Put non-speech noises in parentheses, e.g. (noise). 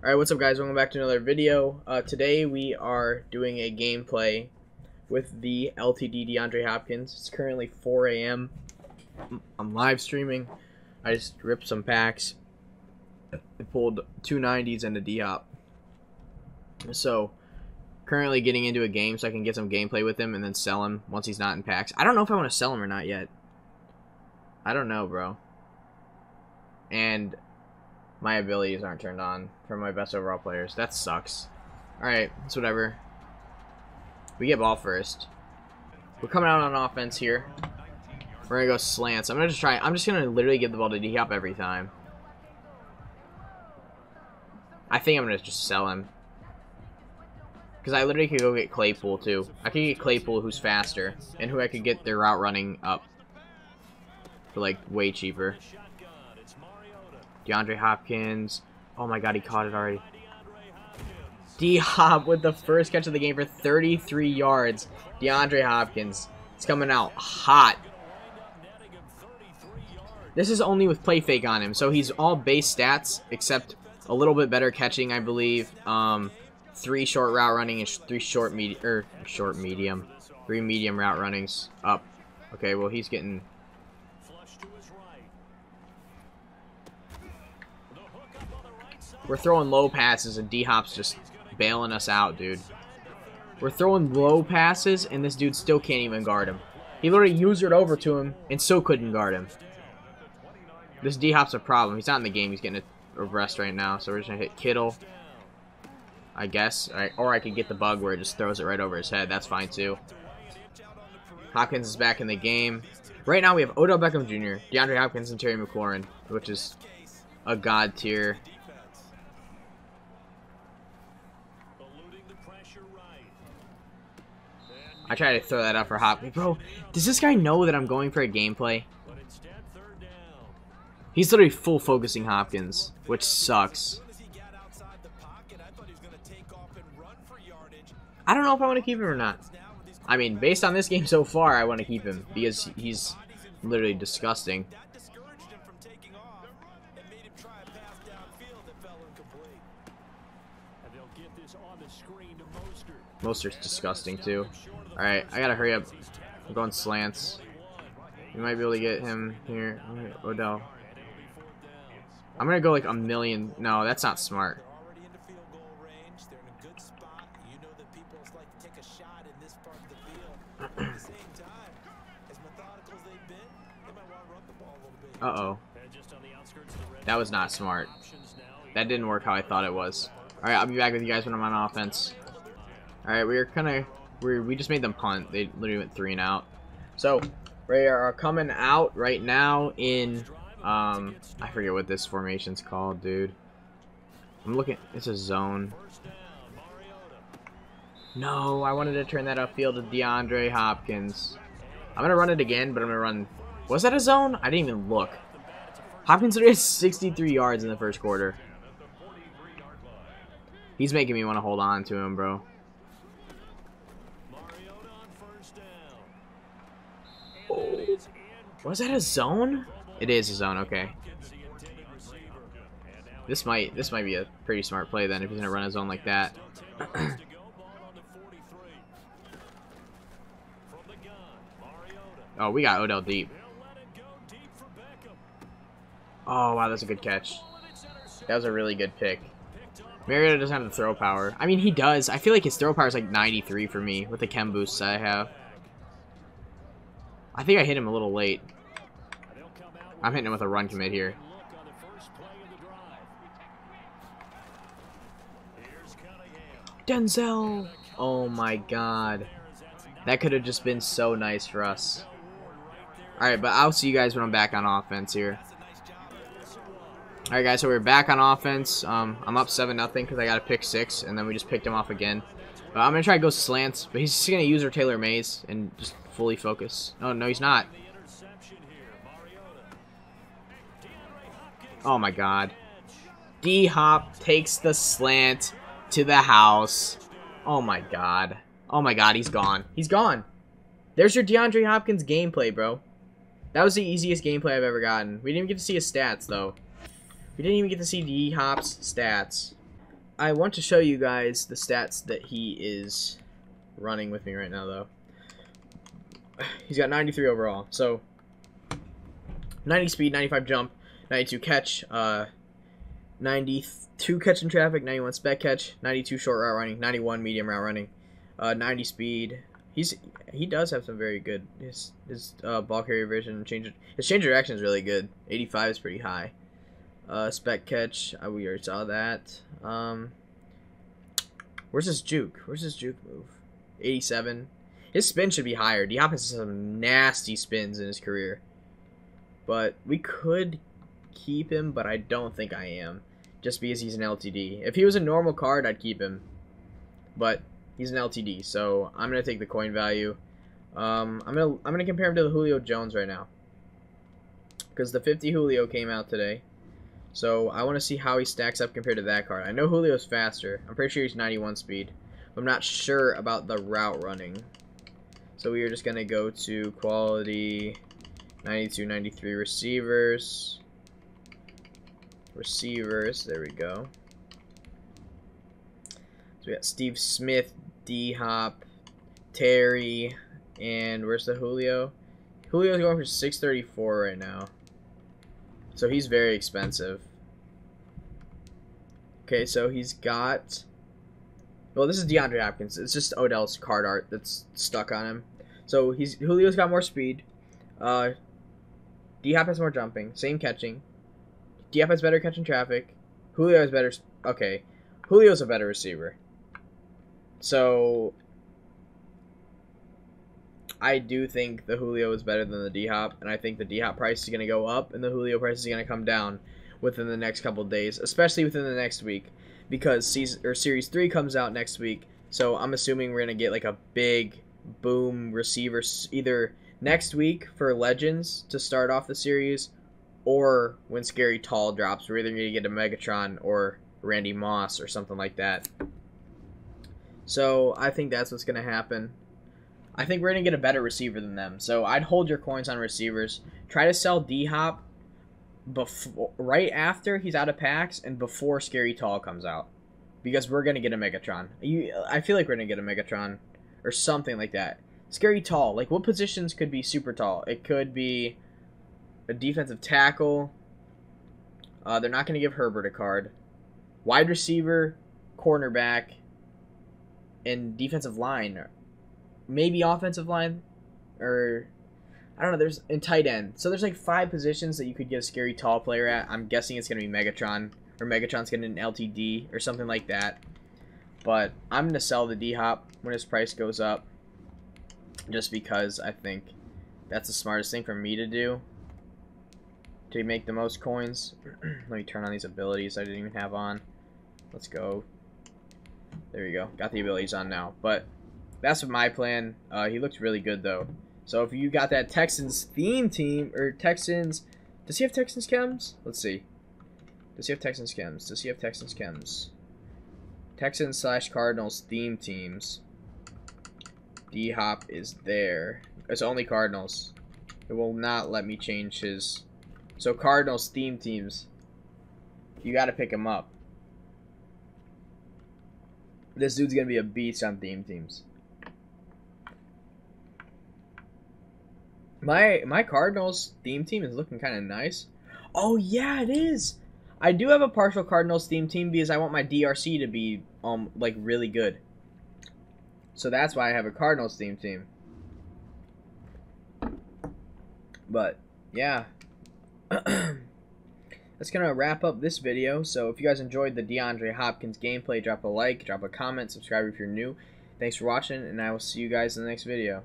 Alright, what's up guys? Welcome back to another video. Uh, today we are doing a gameplay with the LTD DeAndre Hopkins. It's currently 4 a.m. I'm live streaming. I just ripped some packs. I pulled two 90s and a D-Hop. So, currently getting into a game so I can get some gameplay with him and then sell him once he's not in packs. I don't know if I want to sell him or not yet. I don't know, bro. And my abilities aren't turned on for my best overall players. That sucks. Alright, it's whatever. We get ball first. We're coming out on offense here. We're gonna go slants. I'm gonna just try. I'm just gonna literally give the ball to D Hop every time. I think I'm gonna just sell him. Because I literally could go get Claypool too. I could get Claypool who's faster. And who I could get their route running up. For like way cheaper. DeAndre Hopkins. Oh my god, he caught it already. D-Hop with the first catch of the game for 33 yards. DeAndre Hopkins. It's coming out hot. This is only with play fake on him, so he's all base stats, except a little bit better catching, I believe. Um, three short route running and three short medium, er, short medium, three medium route runnings up. Okay, well he's getting We're throwing low passes and D-Hop's just bailing us out, dude. We're throwing low passes and this dude still can't even guard him. He literally used it over to him and still couldn't guard him. This D-Hop's a problem. He's not in the game. He's getting a rest right now. So we're just going to hit Kittle. I guess. Or I could get the bug where it just throws it right over his head. That's fine too. Hopkins is back in the game. Right now we have Odell Beckham Jr., DeAndre Hopkins, and Terry McLaurin, which is a god tier I try to throw that up for Hop. Bro, does this guy know that I'm going for a gameplay? He's literally full focusing Hopkins, which sucks. I don't know if I want to keep him or not. I mean, based on this game so far, I want to keep him because he's literally disgusting. Mostert's disgusting too. Alright, I gotta hurry up. I'm going slants. You might be able to get him here. Odell. I'm gonna go like a million. No, that's not smart. (clears throat) Uh-oh. That was not smart. That didn't work how I thought it was. Alright, I'll be back with you guys when I'm on offense. Alright, we are kind of we we just made them punt. They literally went three and out. So we are coming out right now in um I forget what this formation's called, dude. I'm looking. It's a zone. No, I wanted to turn that upfield to DeAndre Hopkins. I'm gonna run it again, but I'm gonna run. Was that a zone? I didn't even look. Hopkins literally has (laughs) 63 yards in the first quarter. He's making me want to hold on to him, bro. Was that a zone? It is a zone, okay. This might this might be a pretty smart play then if he's gonna run a zone like that. (clears throat) oh, we got Odell deep. Oh wow, that's a good catch. That was a really good pick. Mariota doesn't have the throw power. I mean, he does. I feel like his throw power is like 93 for me with the chem boosts I have. I think I hit him a little late. I'm hitting him with a run commit here. Denzel! Oh my god. That could have just been so nice for us. Alright, but I'll see you guys when I'm back on offense here. Alright guys, so we're back on offense. Um, I'm up 7 nothing because I got a pick 6, and then we just picked him off again. But I'm going to try to go slants, but he's just going to use our Taylor Mays and just fully focus. Oh, no, he's not. Oh my god. D-Hop takes the slant to the house. Oh my god. Oh my god, he's gone. He's gone. There's your DeAndre Hopkins gameplay, bro. That was the easiest gameplay I've ever gotten. We didn't even get to see his stats, though. We didn't even get to see D-Hop's stats. I want to show you guys the stats that he is running with me right now, though. (sighs) He's got 93 overall. So, 90 speed, 95 jump, 92 catch, uh, 92 catch in traffic, 91 spec catch, 92 short route running, 91 medium route running, uh, 90 speed. He's he does have some very good his his uh, ball carrier vision change his change of direction is really good. 85 is pretty high. Uh, spec catch, uh, we already saw that. Um, where's his juke? Where's his juke move? 87. His spin should be higher. D Hop has some nasty spins in his career. But we could keep him, but I don't think I am. Just because he's an LTD. If he was a normal card, I'd keep him. But he's an LTD, so I'm gonna take the coin value. Um, I'm gonna I'm gonna compare him to the Julio Jones right now. Because the 50 Julio came out today. So I want to see how he stacks up compared to that card. I know Julio's faster. I'm pretty sure he's 91 speed. I'm not sure about the route running. So we are just to go to quality 92, 93 receivers. Receivers, there we go. So we got Steve Smith, D-Hop, Terry, and where's the Julio? Julio's going for 634 right now. So he's very expensive. Okay, so he's got well, this is DeAndre Hopkins. It's just Odell's card art that's stuck on him. So he's Julio's got more speed. Uh, D Hop has more jumping, same catching. D Hop has better catching traffic. Julio has better. Okay, Julio's a better receiver. So I do think the Julio is better than the D Hop, and I think the D Hop price is going to go up, and the Julio price is going to come down within the next couple days, especially within the next week because season or series three comes out next week. So I'm assuming we're gonna get like a big boom receiver either next week for Legends to start off the series, or when Scary Tall drops, we're either gonna get a Megatron or Randy Moss or something like that. So I think that's what's gonna happen. I think we're gonna get a better receiver than them. So I'd hold your coins on receivers. Try to sell D Hop before right after he's out of packs and before Scary Tall comes out. Because we're gonna get a Megatron. You I feel like we're gonna get a Megatron or something like that. Scary tall. Like what positions could be super tall? It could be a defensive tackle. Uh, they're not gonna give Herbert a card. Wide receiver, cornerback, and defensive line. Maybe offensive line, or I don't know. There's in tight end. So there's like five positions that you could get a scary tall player at. I'm guessing it's gonna be Megatron or Megatron's getting an LTD or something like that. But I'm gonna sell the D Hop when his price goes up, just because I think that's the smartest thing for me to do to make the most coins. (clears throat) Let me turn on these abilities I didn't even have on. Let's go. There we go. Got the abilities on now. But that's my plan. Uh, he looks really good though. So if you got that Texans theme team, or Texans, does he have Texans chems? Let's see. Does he have Texans chems? Does he have Texans chems? Texans slash Cardinals theme teams. D Hop is there. It's only Cardinals. It will not let me change his. So Cardinals theme teams. You got to pick him up. This dude's gonna be a beast on theme teams. My my Cardinals theme team is looking kind of nice. Oh yeah, it is. I do have a partial Cardinals theme team because I want my DRC to be um like really good. So that's why I have a Cardinals theme team. But yeah. (clears throat) That's gonna wrap up this video. So if you guys enjoyed the DeAndre Hopkins gameplay, drop a like, drop a comment, subscribe if you're new. Thanks for watching, and I will see you guys in the next video.